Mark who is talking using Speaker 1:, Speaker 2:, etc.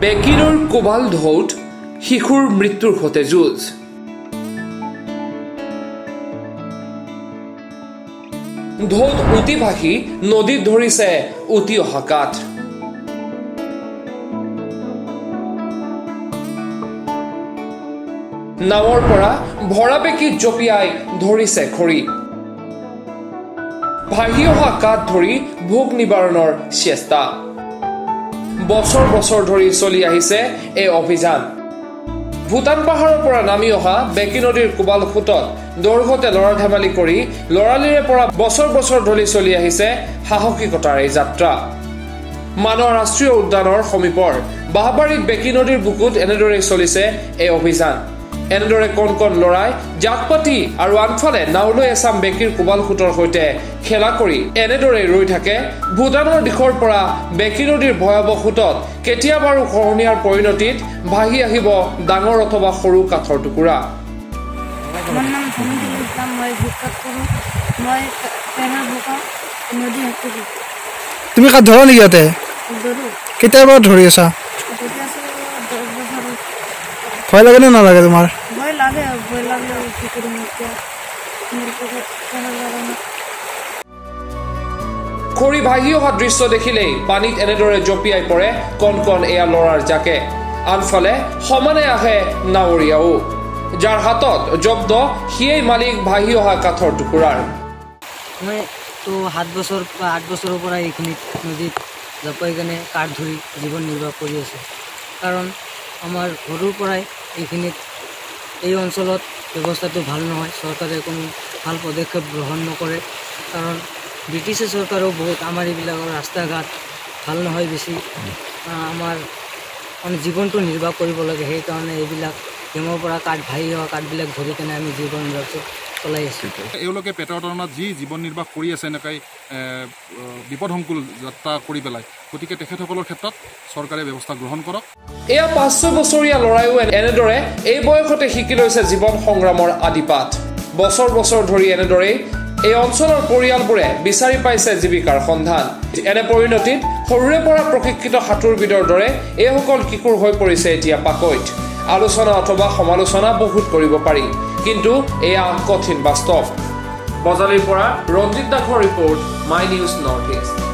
Speaker 1: বেকিৰৰ কোবাল ঢৌত শিশুৰ মৃত্যুৰ সৈতে যুঁজ। ঢৌত উটি ভাসি নদীত ধৰিছে উটি অহা কাঠ। নাৱৰ পৰা ভৰাবেকীত জঁপিয়াই ধৰিছে খৰি। ভাহি অহা কাঠ ধৰি ভোগ নিবাৰণৰ চেষ্টা। বছৰ বছৰ ধৰি চলি আহিছে এই অভিযান। ভূটান পাহাৰৰ পৰা নামি অহা বেকী নদীৰ কোবাল সোঁতত দৈৰ্ঘতে লৰা ধেমালি কৰি লৰালিৰে পৰা বছৰ বছৰ ধৰি চলি আহিছে সাহসিকতাৰ এই যাত্ৰা। মানৱ ৰাষ্ট্ৰীয় উদ্যানৰ সমীপৰ বাঁহবাৰীত বেকী নদীৰ বুকুত এনেদৰেই চলিছে এই অভিযান। এনেদৰে কণ কণ লৰাই জাক পাতি আৰু আনফালে নাওলৈ এচাম বেকীৰ কোবাল সোঁতৰ সৈতে খেলা কৰি এনেদৰে ৰৈ থাকে। ভূটানৰ দিশৰ পৰা বেকী নদীৰ ভয়াৱহ সোঁতত কেতিয়াবাৰো খহনীয়াৰ পৰিণতিত ভাহি আহিব ডাঙৰ অথবা সৰু কাঠৰ টুকুৰা।
Speaker 2: তুমি কাঠ ধৰা নেকি ইয়াতে? কেতিয়াৰ পৰা ধৰি আছা
Speaker 3: তেতিয়া আছোঁ দহ বছৰ
Speaker 2: ভয় লাগে নে নালাগে তোমাৰ?
Speaker 3: ভয় লাগে ভয় কি কৰিম এতিয়া?
Speaker 1: খৰি ভাহি অহা দৃশ্য দেখিলেই পানীত এনেদৰে জঁপিয়াই পৰে কণ কণ এয়া লৰাৰ জাকে। আনফালে সমানে আহে নাৱৰীয়াও। যাৰ হাতত জব্দ সিয়েই মালিক ভাহি অহা কাঠৰ টুকুৰাৰ।
Speaker 4: মই তো সাত বছৰ বা আঠ বছৰৰ পৰা এইখিনিত নদীত জপাই কেনে কাঠ ধৰি জীৱন নিৰ্বাহ কৰি আছোঁ। কাৰণ আমাৰ সৰুৰ পৰাই এইখিনিত এই অঞ্চলত ব্যৱস্থাটো ভাল নহয়। চৰকাৰে কোনো ভাল পদক্ষেপ গ্ৰহণ নকৰে। কাৰণ ব্ৰিটিছে চৰকাৰেও বহুত আমাৰ এইবিলাকৰ ৰাস্তা ঘাট ভাল নহয় বেছি। আমাৰ মানে জীৱনটো নিৰ্বাহ কৰিব লাগে। সেইকাৰণে এইবিলাক ডেমৰ পৰা কাঠ ভাহি অহা কাঠবিলাক ধৰি কেনে আমি জীৱন নিৰ্বাহটো চলাই আছোঁ
Speaker 5: এওঁলোকে পেটৰ তৰণাত যি জীৱন নিৰ্বাহ কৰি আছে এনেকৈ এ, বিপদসংকুল যাত্ৰা কৰি পেলাই। গতিকে তেখেতসকলৰ ক্ষেত্ৰত চৰকাৰে ব্যৱস্থা গ্ৰহণ কৰক।
Speaker 1: এয়া পাঁচ ছয় বছৰীয়া ল'ৰাইও এনেদৰে এই বয়সতে শিকি লৈছে জীৱন সংগ্ৰামৰ আদিপাঠ। বছৰ বছৰ ধৰি এনেদৰেই এই অঞ্চলৰ পৰিয়ালবোৰে বিচাৰি পাইছে জীৱিকাৰ সন্ধান। এনে পৰিণতিত সৰুৰে পৰা প্ৰশিক্ষিত সাঁতোৰবিদৰ দৰে এইসকল কিশোৰ হৈ পৰিছে এতিয়া পাকৈত। আলোচনা অথবা সমালোচনা বহুত কৰিব পাৰি। কিন্তু এয়া কঠিন বাস্তৱ। বজালিৰ পৰা ৰঞ্জিত দাসৰ report my news north east